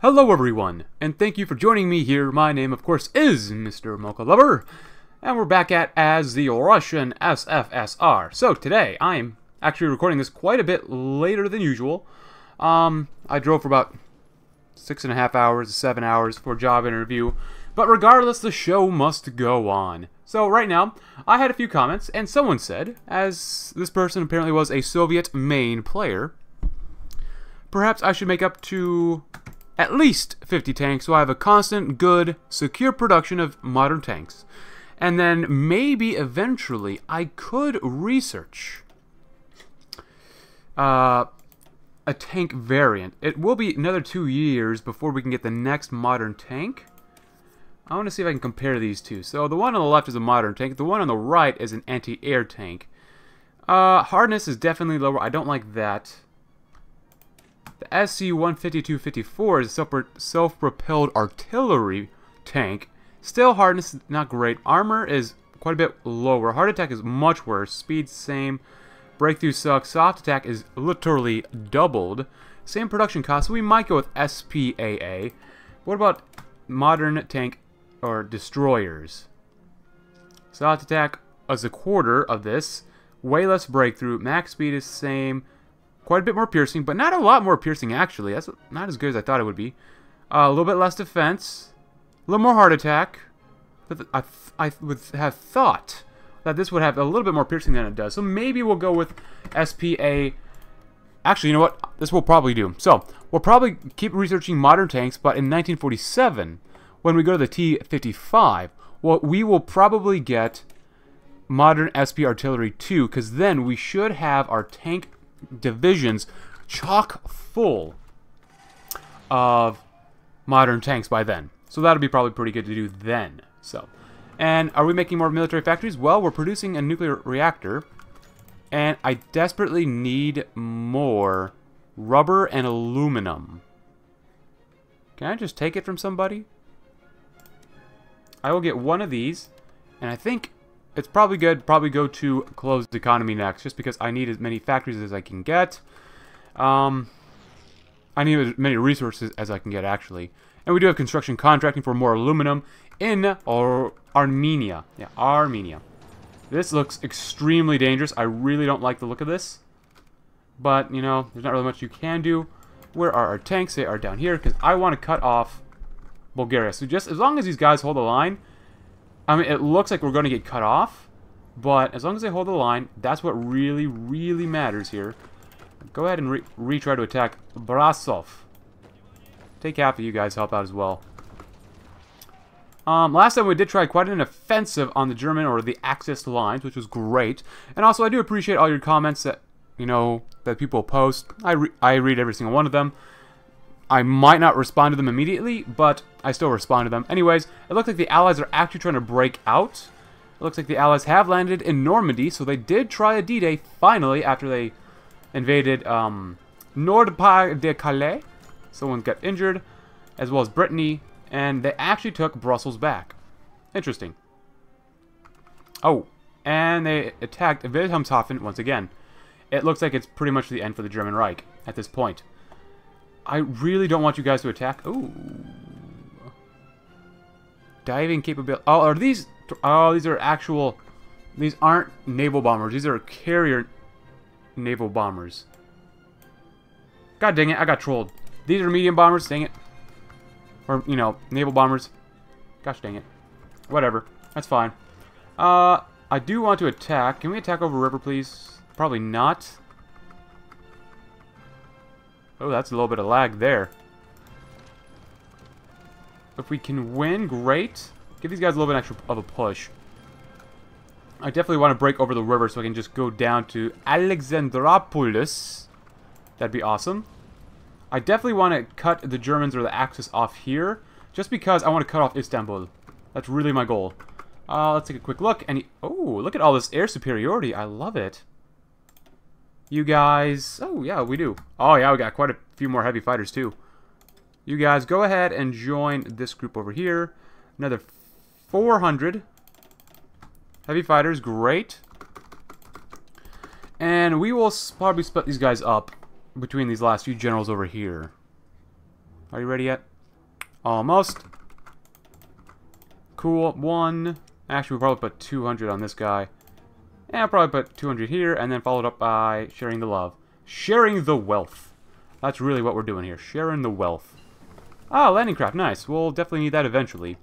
Hello everyone, and thank you for joining me here. My name, of course, is Mr. Mocha Lover, and we're back at as the Russian SFSR. So today, I'm actually recording this quite a bit later than usual. Um, I drove for about six and a half hours, seven hours for a job interview, but regardless, the show must go on. So right now, I had a few comments, and someone said, as this person apparently was a Soviet main player, perhaps I should make up to at least 50 tanks so I have a constant, good, secure production of modern tanks. And then maybe eventually I could research uh, a tank variant. It will be another two years before we can get the next modern tank. I want to see if I can compare these two. So the one on the left is a modern tank. The one on the right is an anti-air tank. Uh, hardness is definitely lower. I don't like that. The SC-152-54 is a self-propelled artillery tank. Still, hardness not great. Armor is quite a bit lower. Hard attack is much worse. Speed, same. Breakthrough sucks. Soft attack is literally doubled. Same production cost, so we might go with SPAA. What about modern tank or destroyers? Soft attack is a quarter of this. Way less breakthrough. Max speed is same. Quite a bit more piercing, but not a lot more piercing, actually. That's not as good as I thought it would be. Uh, a little bit less defense. A little more hard attack. But I, I would have thought that this would have a little bit more piercing than it does. So maybe we'll go with SPA. Actually, you know what? This will probably do. So, we'll probably keep researching modern tanks, but in 1947, when we go to the T-55, well, we will probably get modern SP Artillery 2, because then we should have our tank divisions chock full of modern tanks by then. So that'll be probably pretty good to do then. So, and are we making more military factories? Well, we're producing a nuclear reactor, and I desperately need more rubber and aluminum. Can I just take it from somebody? I will get one of these, and I think it's probably good, probably go to closed economy next, just because I need as many factories as I can get. Um, I need as many resources as I can get, actually. And we do have construction contracting for more aluminum in Ar Armenia. Yeah, Armenia. This looks extremely dangerous. I really don't like the look of this. But, you know, there's not really much you can do. Where are our tanks? They are down here, because I want to cut off Bulgaria. So just as long as these guys hold the line, I mean, it looks like we're going to get cut off, but as long as they hold the line, that's what really, really matters here. Go ahead and re retry to attack Brasov. Take half of you guys help out as well. Um, last time we did try quite an offensive on the German or the Axis lines, which was great. And also, I do appreciate all your comments that, you know, that people post. I, re I read every single one of them. I might not respond to them immediately, but I still respond to them. Anyways, it looks like the Allies are actually trying to break out. It looks like the Allies have landed in Normandy, so they did try a D-Day finally after they invaded um, Nord-Pas-de-Calais. Someone got injured, as well as Brittany, and they actually took Brussels back. Interesting. Oh, and they attacked Wilhelmshaven once again. It looks like it's pretty much the end for the German Reich at this point. I really don't want you guys to attack. Ooh. Diving capability. Oh, are these... Oh, these are actual... These aren't naval bombers. These are carrier naval bombers. God dang it, I got trolled. These are medium bombers, dang it. Or, you know, naval bombers. Gosh dang it. Whatever. That's fine. Uh, I do want to attack. Can we attack over river, please? Probably not. Oh, that's a little bit of lag there. If we can win, great. Give these guys a little bit extra of a push. I definitely want to break over the river so I can just go down to Alexandropolis. That'd be awesome. I definitely want to cut the Germans or the Axis off here, just because I want to cut off Istanbul. That's really my goal. Uh, let's take a quick look. And oh, look at all this air superiority. I love it. You guys... Oh, yeah, we do. Oh, yeah, we got quite a few more heavy fighters, too. You guys, go ahead and join this group over here. Another 400 heavy fighters. Great. And we will probably split these guys up between these last few generals over here. Are you ready yet? Almost. Cool. One. Actually, we'll probably put 200 on this guy. And I'll probably put 200 here, and then followed up by sharing the love. Sharing the wealth. That's really what we're doing here. Sharing the wealth. Ah, landing craft. Nice. We'll definitely need that eventually.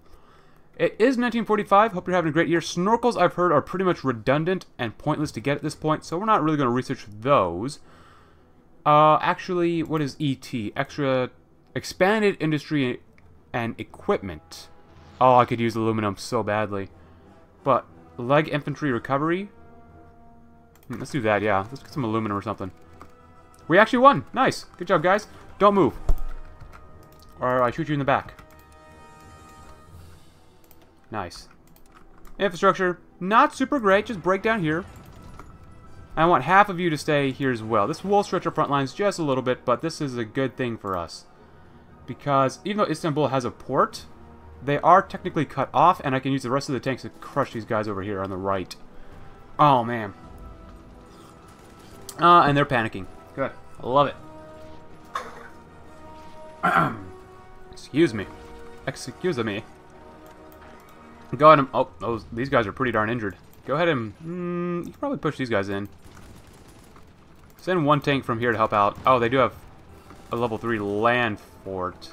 It is 1945. Hope you're having a great year. Snorkels, I've heard, are pretty much redundant and pointless to get at this point, so we're not really going to research those. Uh, actually, what is ET? Extra expanded industry and equipment. Oh, I could use aluminum so badly. But leg infantry recovery. Hmm, let's do that, yeah. Let's get some aluminum or something. We actually won. Nice. Good job, guys. Don't move. Or I shoot you in the back. Nice. Infrastructure, not super great. Just break down here. I want half of you to stay here as well. This will stretch our front lines just a little bit, but this is a good thing for us. Because even though Istanbul has a port, they are technically cut off, and I can use the rest of the tanks to crush these guys over here on the right. Oh, man. Uh, and they're panicking. Good. I love it. Excuse me. Excuse me. Go ahead and... Oh, those, these guys are pretty darn injured. Go ahead and... Mm, you can probably push these guys in. Send one tank from here to help out. Oh, they do have a level 3 land fort.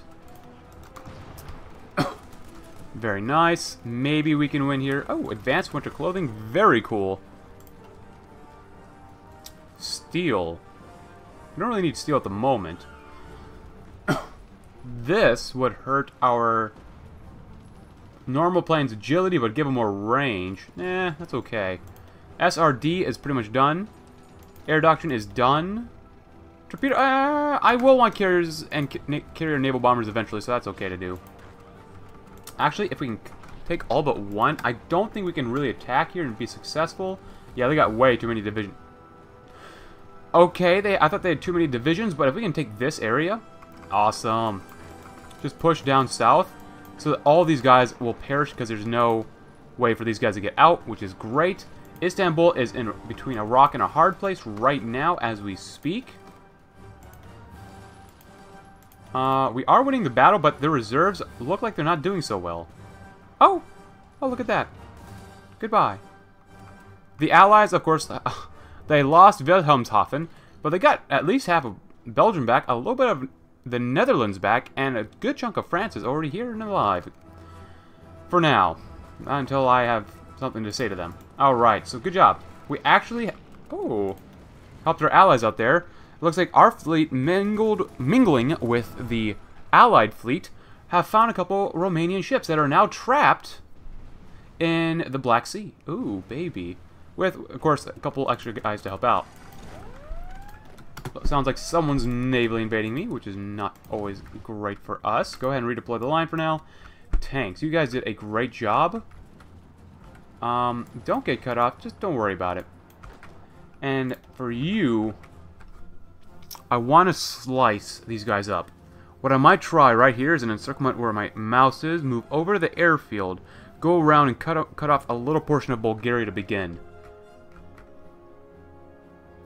Very nice. Maybe we can win here. Oh, advanced winter clothing. Very cool. Steel. We don't really need steel at the moment. this would hurt our normal plane's agility, but give them more range. Eh, that's okay. SRD is pretty much done. Air doctrine is done. Torpedo, uh, I will want carriers and carrier naval bombers eventually, so that's okay to do. Actually, if we can take all but one, I don't think we can really attack here and be successful. Yeah, they got way too many divisions. Okay, they I thought they had too many divisions, but if we can take this area, awesome. Just push down south so that all these guys will perish because there's no way for these guys to get out, which is great. Istanbul is in between a rock and a hard place right now as we speak. Uh, we are winning the battle, but the reserves look like they're not doing so well. Oh! Oh, look at that. Goodbye. The Allies, of course, they lost Wilhelmshaven, but they got at least half of Belgium back, a little bit of the Netherlands back, and a good chunk of France is already here and alive. For now. Until I have something to say to them. Alright, so good job. We actually... Oh! Helped our allies out there. It looks like our fleet mingled, mingling with the Allied fleet have found a couple Romanian ships that are now trapped in the Black Sea. Ooh, baby. With, of course, a couple extra guys to help out. Sounds like someone's navally invading me, which is not always great for us. Go ahead and redeploy the line for now. Tanks, you guys did a great job. Um, don't get cut off. Just don't worry about it. And for you, I want to slice these guys up. What I might try right here is an encirclement where my mouse is, move over to the airfield, go around and cut, cut off a little portion of Bulgaria to begin.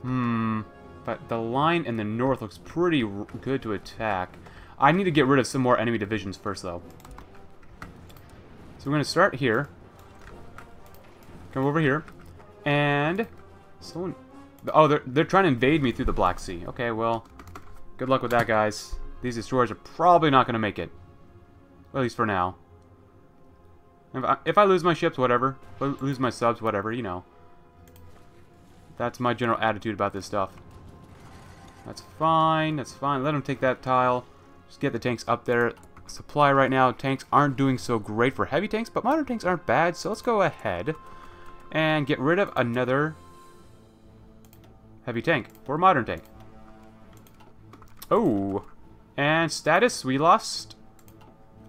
Hmm... But the line in the north looks pretty good to attack. I need to get rid of some more enemy divisions first, though. So we're going to start here. Come over here. And... Someone... Oh, they're, they're trying to invade me through the Black Sea. Okay, well... Good luck with that, guys. These destroyers are probably not going to make it. At least for now. If I, if I lose my ships, whatever. If I lose my subs, whatever, you know. That's my general attitude about this stuff. That's fine. That's fine. Let them take that tile. Just get the tanks up there. Supply right now. Tanks aren't doing so great for heavy tanks, but modern tanks aren't bad. So let's go ahead and get rid of another heavy tank for modern tank. Oh. And status, we lost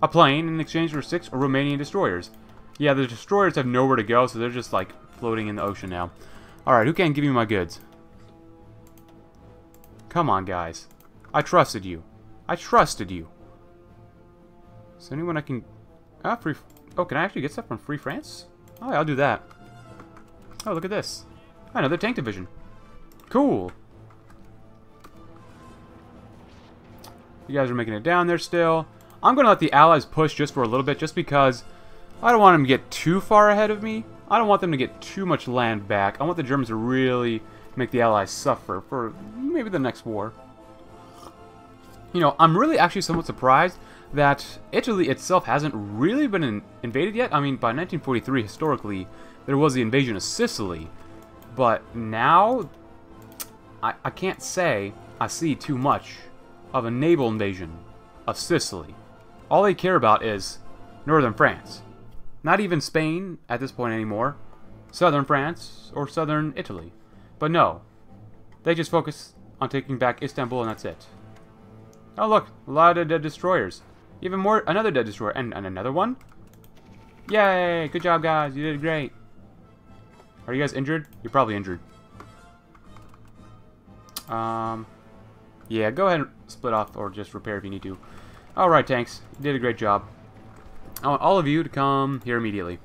a plane in exchange for six Romanian destroyers. Yeah, the destroyers have nowhere to go, so they're just like floating in the ocean now. Alright, who can give me my goods? Come on, guys. I trusted you. I trusted you. Is there anyone I can... Ah, free... Oh, can I actually get stuff from Free France? Oh, yeah, I'll do that. Oh, look at this. Another tank division. Cool. You guys are making it down there still. I'm going to let the Allies push just for a little bit, just because I don't want them to get too far ahead of me. I don't want them to get too much land back. I want the Germans to really make the Allies suffer for maybe the next war. You know, I'm really actually somewhat surprised that Italy itself hasn't really been in invaded yet. I mean, by 1943, historically, there was the invasion of Sicily. But now, I, I can't say I see too much of a naval invasion of Sicily. All they care about is northern France. Not even Spain at this point anymore. Southern France or southern Italy. But no, they just focus on taking back Istanbul and that's it. Oh look, a lot of dead destroyers. Even more, another dead destroyer. And, and another one? Yay! Good job, guys. You did great. Are you guys injured? You're probably injured. Um, yeah, go ahead and split off or just repair if you need to. Alright, tanks. You did a great job. I want all of you to come here immediately.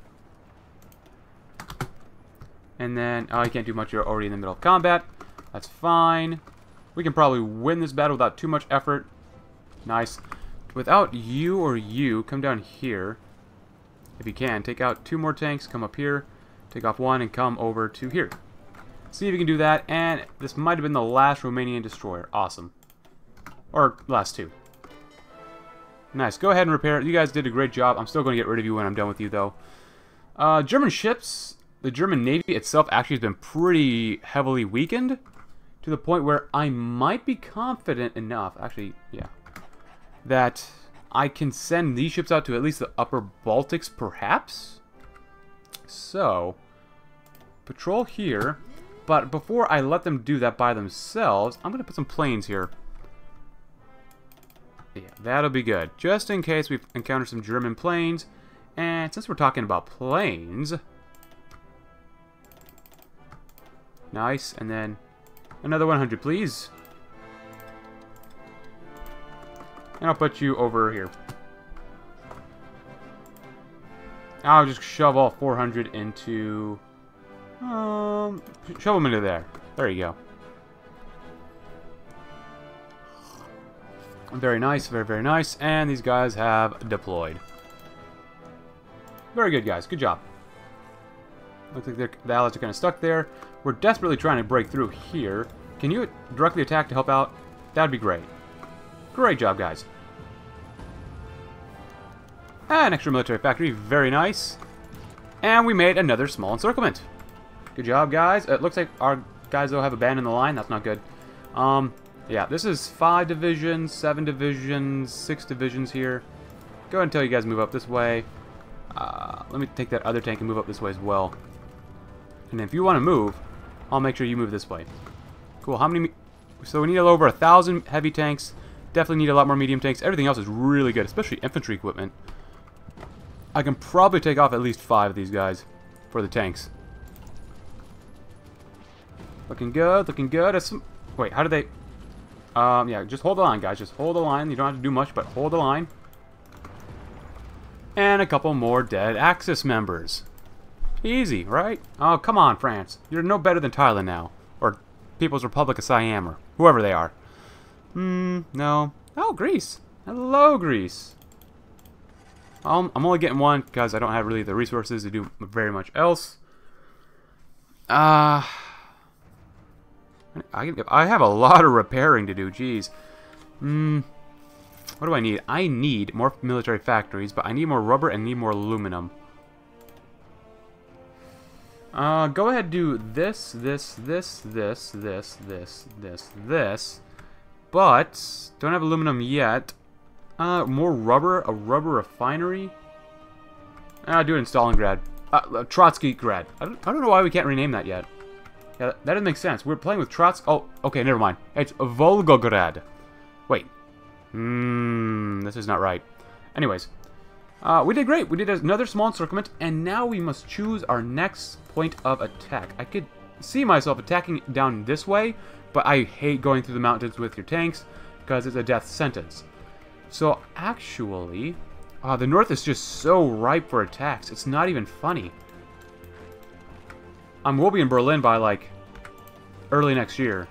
And then, oh, can't do much. You're already in the middle of combat. That's fine. We can probably win this battle without too much effort. Nice. Without you or you, come down here. If you can, take out two more tanks, come up here, take off one, and come over to here. See if you can do that, and this might have been the last Romanian destroyer. Awesome. Or last two. Nice. Go ahead and repair it. You guys did a great job. I'm still going to get rid of you when I'm done with you, though. Uh, German ships, the German Navy itself actually has been pretty heavily weakened to the point where I might be confident enough, actually, yeah, that I can send these ships out to at least the upper Baltics, perhaps? So, patrol here, but before I let them do that by themselves, I'm going to put some planes here. Yeah, that'll be good. Just in case we encounter some German planes. And since we're talking about planes... Nice, and then another 100, please. And I'll put you over here. I'll just shove all 400 into... Um, shove them into there. There you go. Very nice, very, very nice. And these guys have deployed. Very good, guys. Good job. Looks like the allies are kind of stuck there. We're desperately trying to break through here. Can you directly attack to help out? That'd be great. Great job, guys. An extra military factory. Very nice. And we made another small encirclement. Good job, guys. It looks like our guys, though, have abandoned the line. That's not good. Um, yeah, this is five divisions, seven divisions, six divisions here. Go ahead and tell you guys move up this way. Uh, let me take that other tank and move up this way as well. And if you want to move, I'll make sure you move this way. Cool. How many... So we need over a thousand heavy tanks. Definitely need a lot more medium tanks. Everything else is really good, especially infantry equipment. I can probably take off at least five of these guys for the tanks. Looking good, looking good. Some... Wait, how do they... Um, yeah, just hold the line, guys. Just hold the line. You don't have to do much, but hold the line. And a couple more dead Axis members. Easy, right? Oh, come on, France. You're no better than Thailand now. Or People's Republic of Siam, or whoever they are. Hmm, no. Oh, Greece. Hello, Greece. Um, I'm only getting one because I don't have really the resources to do very much else. Ah... Uh, I, I have a lot of repairing to do, jeez. Hmm. What do I need? I need more military factories, but I need more rubber and need more aluminum. Uh, go ahead do this, this, this, this, this, this, this, this. But, don't have aluminum yet. Uh, more rubber? A rubber refinery? I'll do it in Stalingrad. Uh, Trotsky Grad. I don't, I don't know why we can't rename that yet. Yeah, that doesn't make sense. We're playing with Trotsky. Oh, okay, never mind. It's Volgograd. Wait. Hmm, this is not right. Anyways, uh, we did great. We did another small encirclement, and now we must choose our next point of attack. I could see myself attacking down this way, but I hate going through the mountains with your tanks because it's a death sentence. So actually, uh, the north is just so ripe for attacks. It's not even funny. I um, we'll be in Berlin by, like, early next year.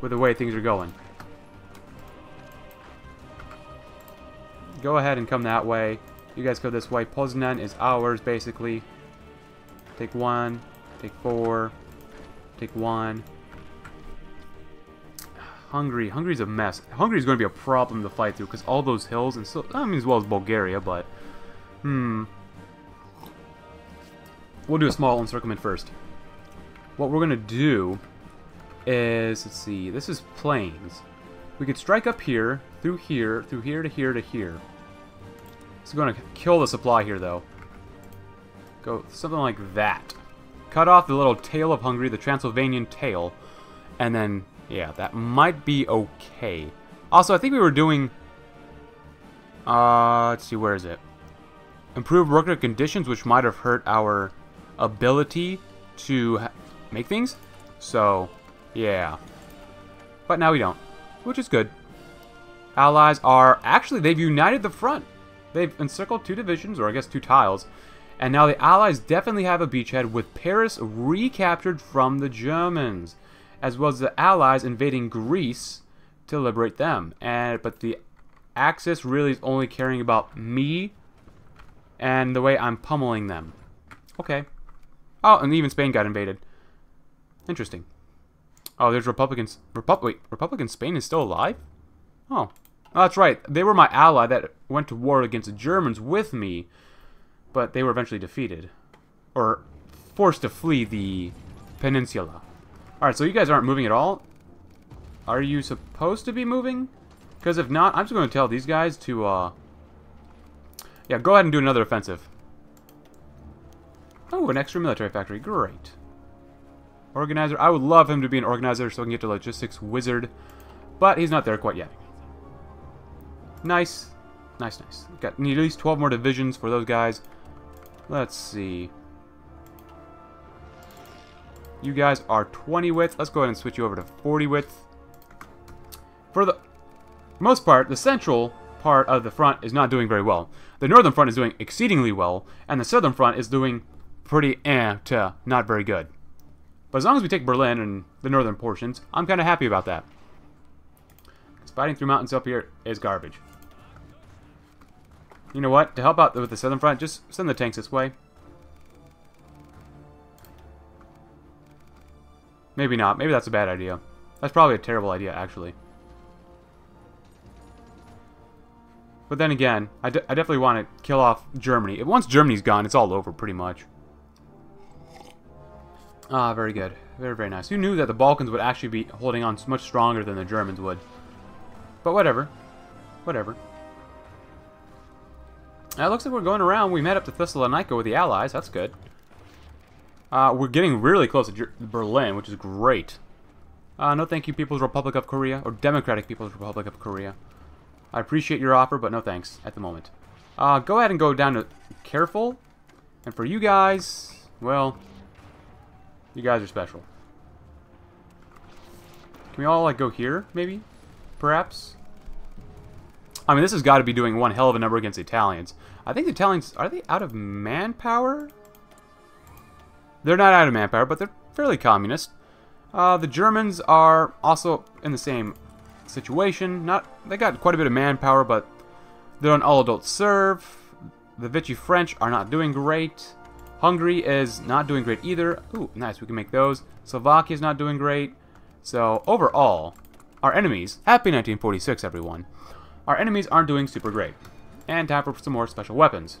With the way things are going. go ahead and come that way. You guys go this way. Poznan is ours, basically. Take one. Take four. Take one. Hungary. Hungary's a mess. Hungary's going to be a problem to fight through because all those hills and so I mean as well as Bulgaria, but hmm. We'll do a small encirclement first. What we're going to do is let's see. This is plains. We could strike up here, through here, through here to here to here. It's going to kill the supply here though. Go something like that. Cut off the little tail of Hungary, the Transylvanian tail, and then yeah, that might be okay. Also, I think we were doing... Uh, let's see, where is it? Improve worker conditions, which might have hurt our ability to make things. So, yeah. But now we don't, which is good. Allies are... Actually, they've united the front. They've encircled two divisions, or I guess two tiles. And now the Allies definitely have a beachhead with Paris recaptured from the Germans as well as the Allies invading Greece to liberate them. And but the Axis really is only caring about me and the way I'm pummeling them. Okay. Oh, and even Spain got invaded. Interesting. Oh, there's Republicans. Repub wait, Republican Spain is still alive? Oh. oh. That's right. They were my ally that went to war against the Germans with me, but they were eventually defeated. Or forced to flee the peninsula. Alright, so you guys aren't moving at all? Are you supposed to be moving? Because if not, I'm just going to tell these guys to, uh... Yeah, go ahead and do another offensive. Oh, an extra military factory. Great. Organizer. I would love him to be an organizer so I can get to logistics wizard. But he's not there quite yet. Nice. Nice, nice. Got need at least 12 more divisions for those guys. Let's see. You guys are 20 width. Let's go ahead and switch you over to 40 width. For the most part, the central part of the front is not doing very well. The northern front is doing exceedingly well, and the southern front is doing pretty eh to not very good. But as long as we take Berlin and the northern portions, I'm kind of happy about that. Because fighting through mountains up here is garbage. You know what? To help out with the southern front, just send the tanks this way. Maybe not. Maybe that's a bad idea. That's probably a terrible idea, actually. But then again, I, I definitely want to kill off Germany. Once Germany's gone, it's all over, pretty much. Ah, very good. Very, very nice. Who knew that the Balkans would actually be holding on much stronger than the Germans would? But whatever. Whatever. Now, It looks like we're going around. We met up to Thessalonica with the Allies. That's good. Uh, we're getting really close to Ger Berlin, which is great. Uh, no thank you, People's Republic of Korea, or Democratic People's Republic of Korea. I appreciate your offer, but no thanks at the moment. Uh, go ahead and go down to careful. And for you guys, well, you guys are special. Can we all, like, go here, maybe? Perhaps? I mean, this has got to be doing one hell of a number against the Italians. I think the Italians, are they out of manpower? They're not out of manpower, but they're fairly communist. Uh, the Germans are also in the same situation. Not They got quite a bit of manpower, but they're on all-adult serve. The Vichy French are not doing great. Hungary is not doing great either. Ooh, nice, we can make those. Slovakia is not doing great. So, overall, our enemies, happy 1946 everyone, our enemies aren't doing super great. And time for some more special weapons.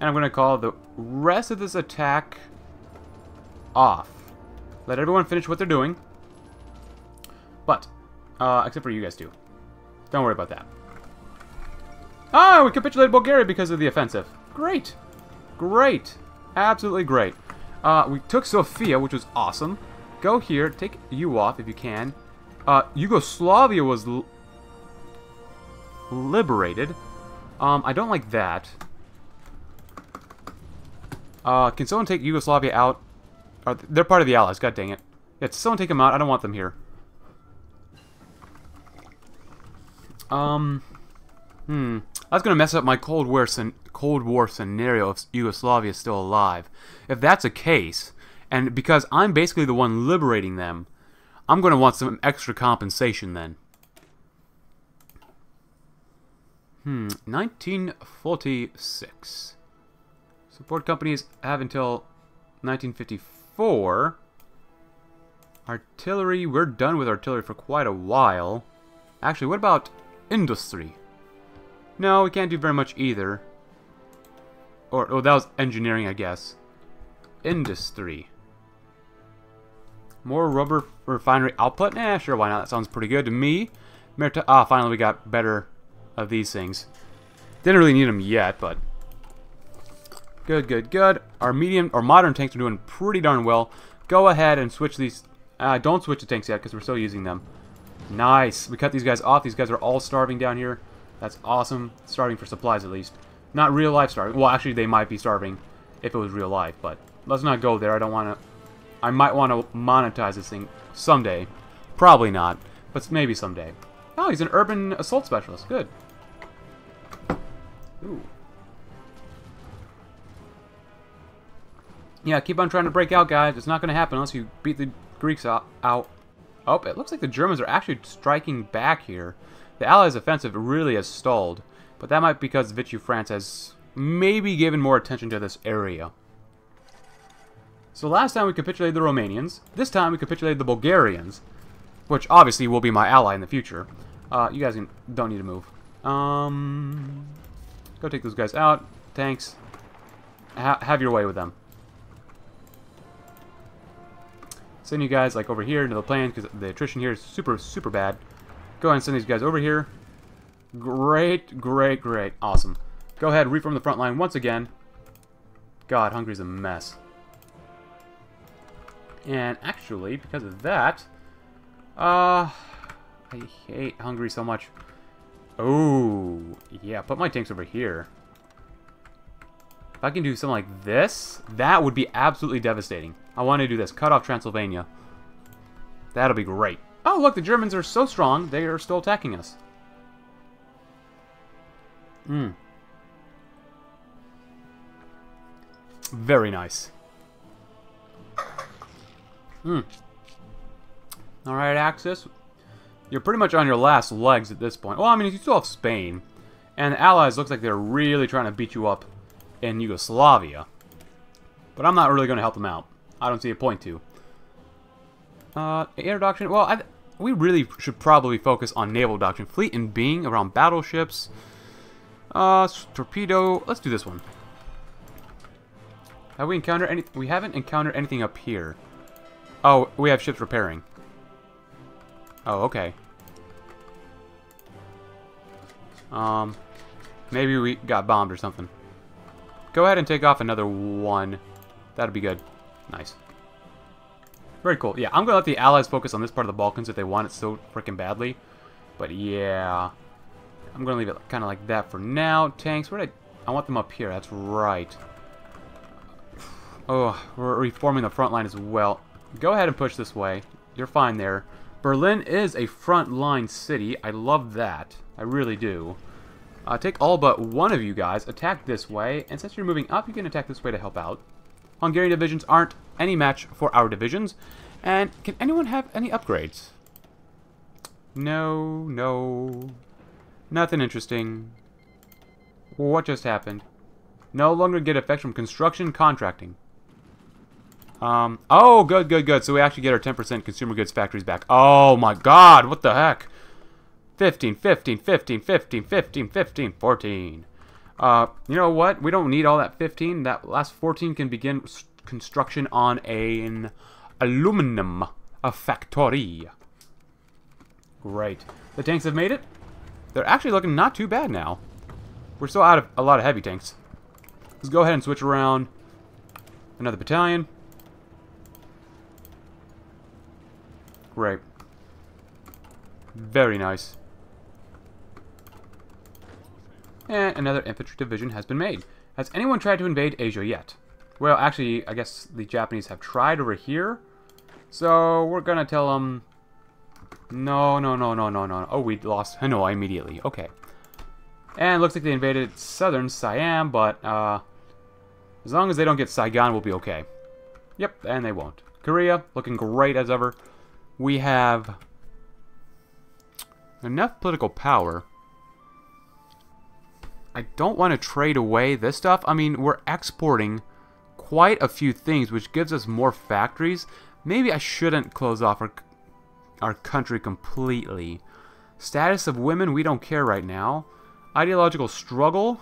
And I'm going to call the rest of this attack off. Let everyone finish what they're doing. But, uh, except for you guys too. Don't worry about that. Ah, we capitulated Bulgaria because of the offensive. Great. Great. Absolutely great. Uh, we took Sofia, which was awesome. Go here, take you off if you can. Uh, Yugoslavia was liberated. Um, I don't like that. Uh, can someone take Yugoslavia out? They're part of the Allies, god dang it. Yeah, someone take them out, I don't want them here. Um, hmm. That's going to mess up my Cold War, Cold War scenario if Yugoslavia is still alive. If that's a case, and because I'm basically the one liberating them, I'm going to want some extra compensation then. Hmm, 1946. Support companies have until 1954. Artillery, we're done with artillery for quite a while. Actually, what about industry? No, we can't do very much either. Or, oh, that was engineering, I guess. Industry. More rubber refinery output? Eh, sure, why not? That sounds pretty good to me. Merita ah, finally we got better of these things. Didn't really need them yet, but... Good, good, good. Our medium, or modern tanks are doing pretty darn well. Go ahead and switch these... Uh, don't switch the tanks yet, because we're still using them. Nice. We cut these guys off. These guys are all starving down here. That's awesome. Starving for supplies, at least. Not real life starving. Well, actually, they might be starving if it was real life, but let's not go there. I don't want to... I might want to monetize this thing someday. Probably not, but maybe someday. Oh, he's an urban assault specialist. Good. Ooh. Yeah, keep on trying to break out, guys. It's not going to happen unless you beat the Greeks out. Oh, it looks like the Germans are actually striking back here. The Allies' offensive really has stalled, but that might be because Vichy France has maybe given more attention to this area. So last time we capitulated the Romanians. This time we capitulated the Bulgarians, which obviously will be my ally in the future. Uh, you guys don't need to move. Um, go take those guys out. Tanks. Ha have your way with them. Send you guys like over here into the plane because the attrition here is super, super bad. Go ahead and send these guys over here. Great, great, great. Awesome. Go ahead, reform the front line once again. God, Hungary's a mess. And actually, because of that, uh, I hate Hungary so much. Oh, yeah, put my tanks over here. If I can do something like this, that would be absolutely devastating. I want to do this. Cut off Transylvania. That'll be great. Oh, look, the Germans are so strong, they are still attacking us. Hmm. Very nice. Hmm. Alright, Axis. You're pretty much on your last legs at this point. Well, I mean, you still have Spain. And the Allies looks like they're really trying to beat you up in Yugoslavia. But I'm not really going to help them out. I don't see a point to. Uh, air doctrine. Well, I, we really should probably focus on naval doctrine. Fleet and being around battleships. Uh, torpedo. Let's do this one. Have we encountered any? We haven't encountered anything up here. Oh, we have ships repairing. Oh, okay. Um, maybe we got bombed or something. Go ahead and take off another one. That'd be good. Nice. Very cool. Yeah, I'm going to let the Allies focus on this part of the Balkans if they want it so freaking badly. But yeah, I'm going to leave it kind of like that for now. Tanks, where did I... I want them up here. That's right. Oh, we're reforming the front line as well. Go ahead and push this way. You're fine there. Berlin is a front-line city. I love that. I really do. Uh, take all but one of you guys, attack this way, and since you're moving up, you can attack this way to help out. Hungarian divisions aren't any match for our divisions. And can anyone have any upgrades? No, no. Nothing interesting. What just happened? No longer get effects from construction contracting. Um, oh, good, good, good. So we actually get our 10% consumer goods factories back. Oh my god, what the heck? 15, 15, 15, 15, 15, 15, 14. Uh, you know what? We don't need all that 15. That last 14 can begin construction on an aluminum a factory. Great. The tanks have made it. They're actually looking not too bad now. We're still out of a lot of heavy tanks. Let's go ahead and switch around another battalion. Great. Very nice. And another infantry division has been made. Has anyone tried to invade Asia yet? Well, actually, I guess the Japanese have tried over here. So, we're gonna tell them... No, no, no, no, no, no. Oh, we lost Hanoi immediately. Okay. And looks like they invaded southern Siam, but, uh... As long as they don't get Saigon, we'll be okay. Yep, and they won't. Korea, looking great as ever. We have enough political power I don't want to trade away this stuff. I mean, we're exporting quite a few things, which gives us more factories. Maybe I shouldn't close off our, our country completely. Status of women, we don't care right now. Ideological struggle.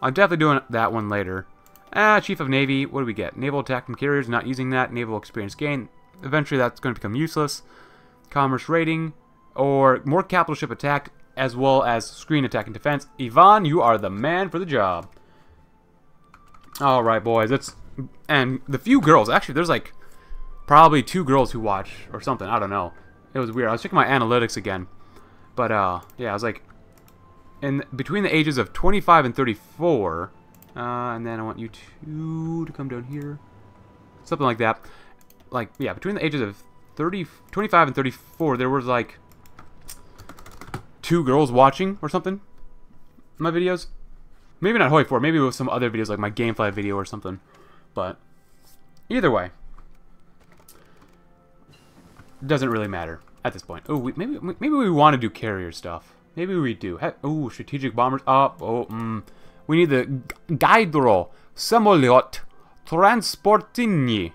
I'm definitely doing that one later. Ah, Chief of Navy, what do we get? Naval attack from carriers, not using that. Naval experience gain. Eventually that's going to become useless. Commerce rating, or more capital ship attack, as well as screen attack and defense. Ivan, you are the man for the job. Alright, boys, it's... And the few girls, actually, there's like probably two girls who watch, or something, I don't know. It was weird. I was checking my analytics again. But, uh, yeah, I was like... In between the ages of 25 and 34... Uh, and then I want you two to come down here. Something like that. Like, yeah, between the ages of 30, 25 and 34, there was like two girls watching or something. My videos. Maybe not Hoi 4, maybe with some other videos like my Gamefly video or something. But either way, doesn't really matter at this point. Oh, maybe maybe we want to do carrier stuff. Maybe we do. Oh, strategic bombers up. Oh, mm. we need the Gaidro Samolot Transportini.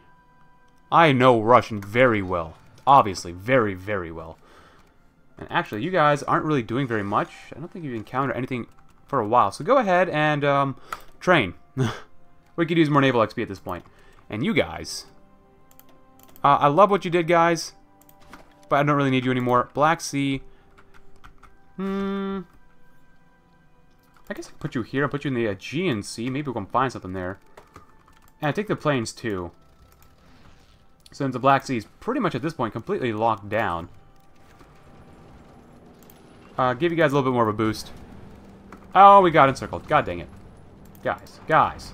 I know Russian very well. Obviously, very, very well. And actually, you guys aren't really doing very much. I don't think you encounter anything for a while. So go ahead and um, train. we could use more naval XP at this point. And you guys. Uh, I love what you did, guys. But I don't really need you anymore. Black Sea. Hmm. I guess I can put you here. I'll put you in the Aegean Sea. Maybe we can find something there. And I take the planes, too. Since the Black Sea is pretty much at this point completely locked down. Uh, give you guys a little bit more of a boost. Oh, we got encircled. God dang it. Guys, guys.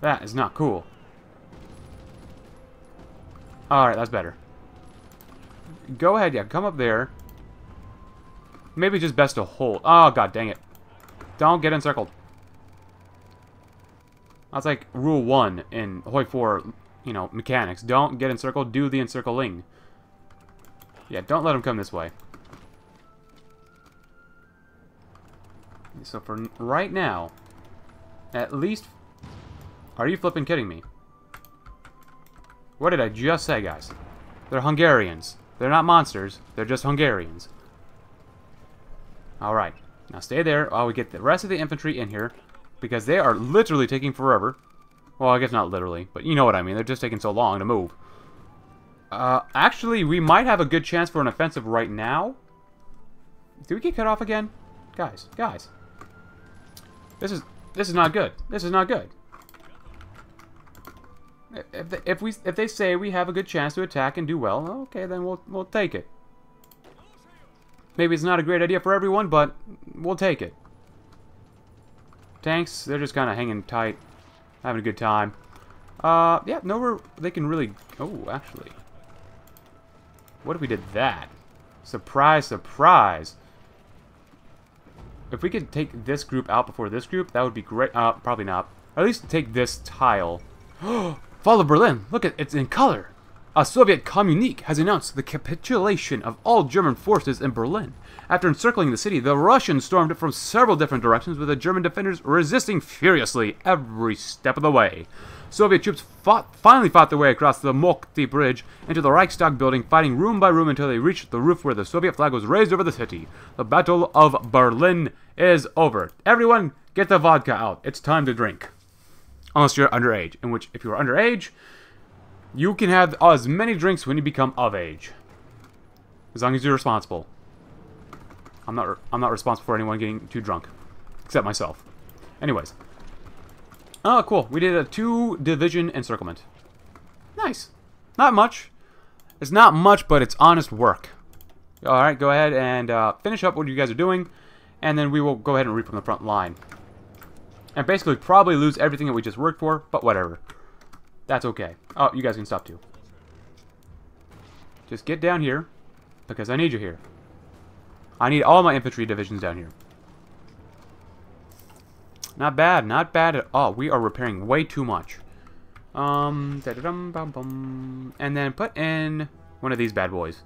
That is not cool. Alright, that's better. Go ahead, yeah, come up there. Maybe just best to hold. Oh, god dang it. Don't get encircled. That's like rule one in Hoi 4, you know, mechanics. Don't get encircled, do the encircling. Yeah, don't let them come this way. So for right now, at least... Are you flipping kidding me? What did I just say, guys? They're Hungarians. They're not monsters. They're just Hungarians. Alright. Now stay there while we get the rest of the infantry in here. Because they are literally taking forever. Well, I guess not literally, but you know what I mean. They're just taking so long to move. Uh, actually, we might have a good chance for an offensive right now. Do we get cut off again? Guys, guys. This is this is not good. This is not good. If they, if we if they say we have a good chance to attack and do well, okay, then we'll we'll take it. Maybe it's not a great idea for everyone, but we'll take it. Tanks, they're just kind of hanging tight, having a good time. Uh, yeah, nowhere they can really... Oh, actually. What if we did that? Surprise, surprise. If we could take this group out before this group, that would be great. Uh, probably not. At least take this tile. Fall of Berlin. Look at it's in color. A Soviet communique has announced the capitulation of all German forces in Berlin. After encircling the city, the Russians stormed it from several different directions, with the German defenders resisting furiously every step of the way. Soviet troops fought, finally fought their way across the Moltke Bridge into the Reichstag building, fighting room by room until they reached the roof where the Soviet flag was raised over the city. The Battle of Berlin is over. Everyone, get the vodka out. It's time to drink. Unless you're underage, in which, if you're underage, you can have as many drinks when you become of age. As long as you're responsible. I'm not I'm not responsible for anyone getting too drunk. Except myself. Anyways. Oh, cool. We did a two-division encirclement. Nice. Not much. It's not much, but it's honest work. Alright, go ahead and uh, finish up what you guys are doing, and then we will go ahead and reap from the front line. And basically probably lose everything that we just worked for, but whatever. That's okay. Oh, you guys can stop too. Just get down here, because I need you here. I need all my infantry divisions down here. Not bad, not bad at all. We are repairing way too much. Um, da -da -dum, bum, bum. and then put in one of these bad boys.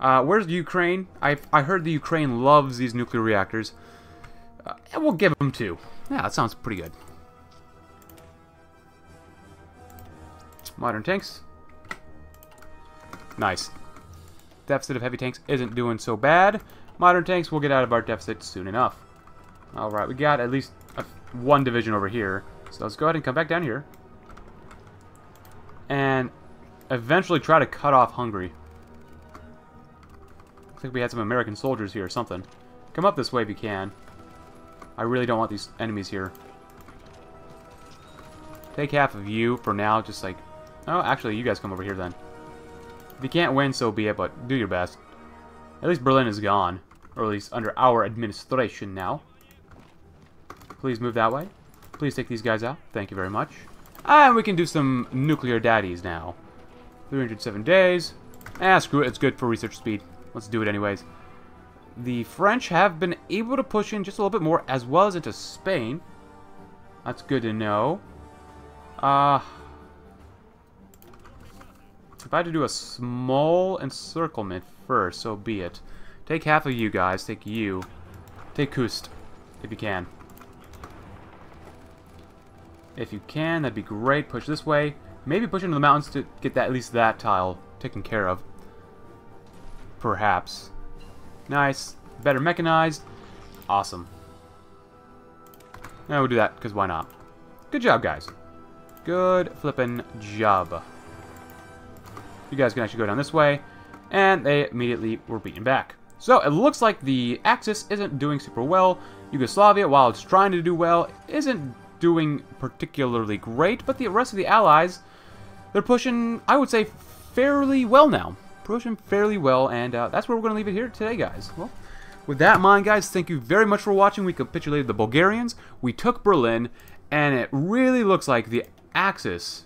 Uh, where's Ukraine? I I heard the Ukraine loves these nuclear reactors. Uh, and we'll give them two. Yeah, that sounds pretty good. Modern tanks. Nice. Deficit of heavy tanks isn't doing so bad. Modern tanks will get out of our deficit soon enough. Alright, we got at least one division over here. So let's go ahead and come back down here. And eventually try to cut off Hungary. Looks like we had some American soldiers here or something. Come up this way if you can. I really don't want these enemies here. Take half of you for now, just like... Oh, actually, you guys come over here then. If you can't win, so be it, but do your best. At least Berlin is gone. Or at least under our administration now. Please move that way. Please take these guys out. Thank you very much. And we can do some nuclear daddies now. 307 days. Ah, screw it. It's good for research speed. Let's do it anyways. The French have been able to push in just a little bit more, as well as into Spain. That's good to know. Uh, if I had to do a small encirclement first, so be it. Take half of you guys. Take you. Take Kust, if you can. If you can, that'd be great. Push this way. Maybe push into the mountains to get that at least that tile taken care of. Perhaps. Nice. Better mechanized. Awesome. Now we'll do that, because why not? Good job, guys. Good flippin' job. You guys can actually go down this way. And they immediately were beaten back. So it looks like the Axis isn't doing super well. Yugoslavia, while it's trying to do well, isn't doing particularly great. But the rest of the Allies, they're pushing, I would say, fairly well now. Pushing fairly well, and uh, that's where we're going to leave it here today, guys. Well, with that in mind, guys, thank you very much for watching. We capitulated the Bulgarians, we took Berlin, and it really looks like the Axis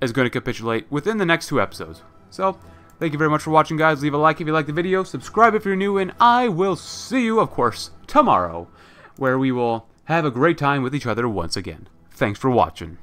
is going to capitulate within the next two episodes. So, thank you very much for watching, guys. Leave a like if you like the video, subscribe if you're new, and I will see you, of course, tomorrow, where we will have a great time with each other once again. Thanks for watching.